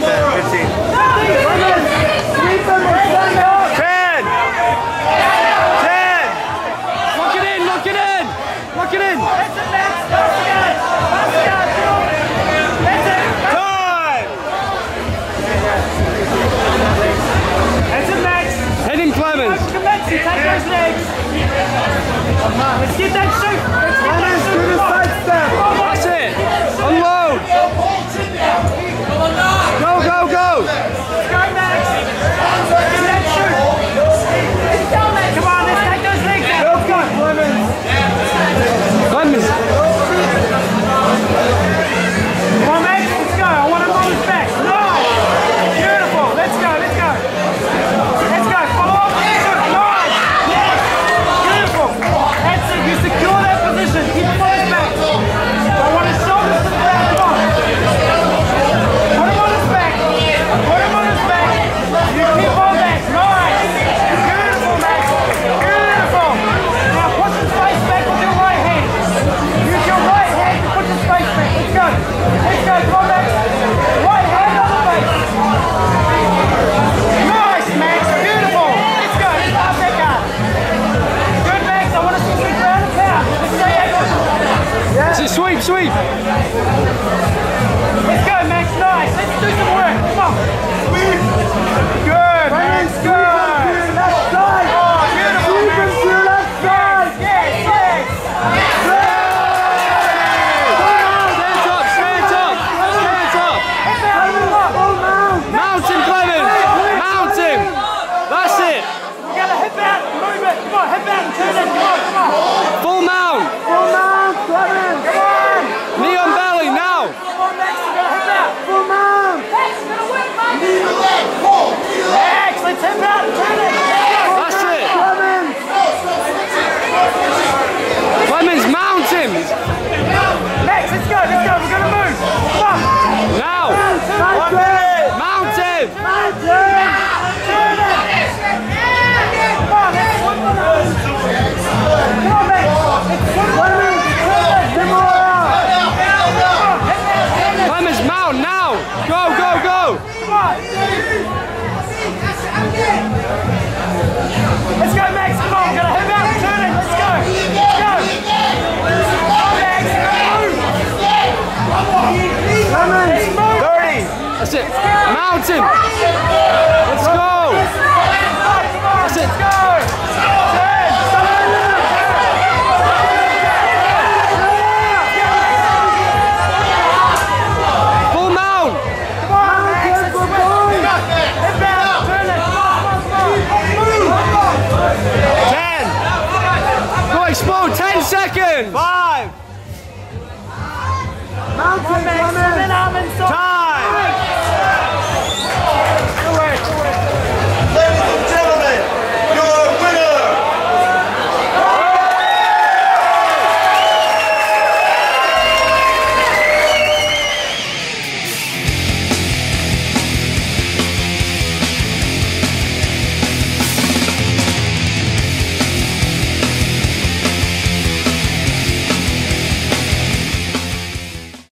Clemens, sweep Go, go, go! Let's go, Max! Come on, gotta hit out, turn it, let's go! Go! Max, move! Come on! 30! That's it! Mountain!